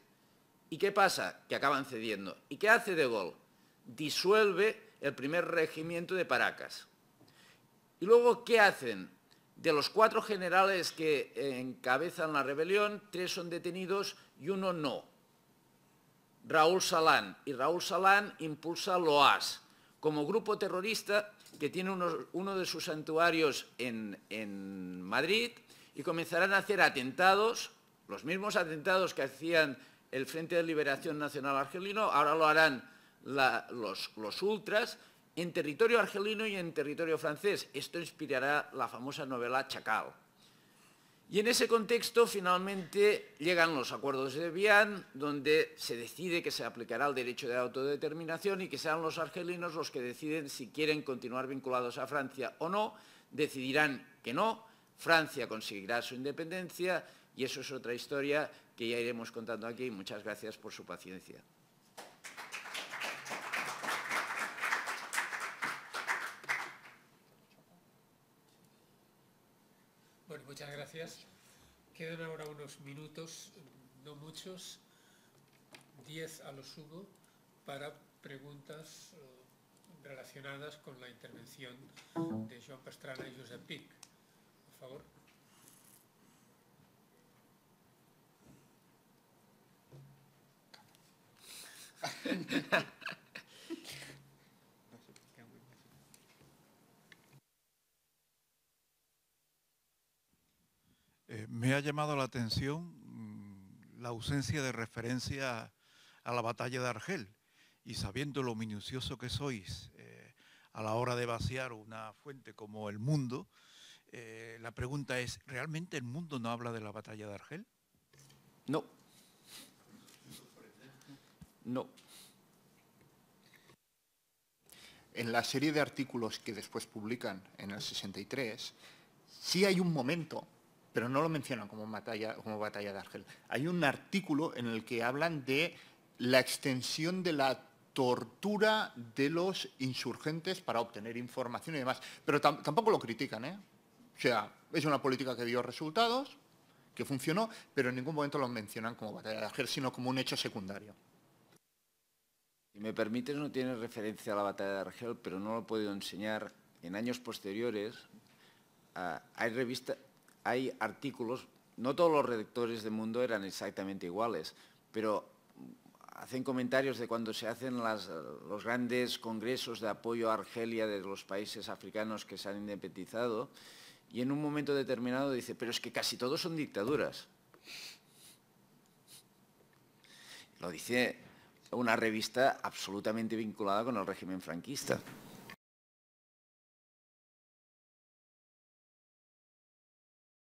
¿y qué pasa? Que acaban cediendo. ¿Y qué hace De Gaulle? Disuelve el primer regimiento de paracas. Y luego, ¿qué hacen? De los cuatro generales que encabezan la rebelión, tres son detenidos y uno no. Raúl Salán. Y Raúl Salán impulsa LOAS como grupo terrorista que tiene uno, de sus santuarios en, Madrid y comenzarán a hacer atentados, los mismos atentados que hacían el Frente de Liberación Nacional Argelino, ahora lo harán los, los ultras en territorio argelino y en territorio francés. Esto inspirará la famosa novela Chacal. Y en ese contexto, finalmente, llegan los acuerdos de Vian, donde se decide que se aplicará el derecho de autodeterminación y que sean los argelinos los que deciden si quieren continuar vinculados a Francia o no, decidirán que no, Francia conseguirá su independencia y eso es otra historia que ya iremos contando aquí. Muchas gracias por su paciencia. Bueno, muchas Quedan ahora unos minutos, no muchos, diez a lo sumo, para preguntas eh, relacionadas con la intervención de Joan Pastrana y Josep Pic. Por favor. [laughs] Eh, me ha llamado la atención mm, la ausencia de referencia a la batalla de Argel y sabiendo lo minucioso que sois eh, a la hora de vaciar una fuente como el mundo, eh, la pregunta es, ¿realmente el mundo no habla de la batalla de Argel? No. No. En la serie de artículos que después publican en el 63, sí hay un momento pero no lo mencionan como batalla, como batalla de Argel. Hay un artículo en el que hablan de la extensión de la tortura de los insurgentes para obtener información y demás. Pero tampoco lo critican, ¿eh? O sea, es una política que dio resultados, que funcionó, pero en ningún momento lo mencionan como batalla de Argel, sino como un hecho secundario. Si me permites, no tiene referencia a la batalla de Argel, pero no lo he podido enseñar. En años posteriores ah, hay revistas, hay artículos, no todos los redactores de Mundo eran exactamente iguales, pero hacen comentarios de cuando se hacen los grandes congresos de apoyo a Argelia de los países africanos que se han independizado, y en un momento determinado dice, pero es que casi todos son dictaduras. Lo dice una revista absolutamente vinculada con el régimen franquista.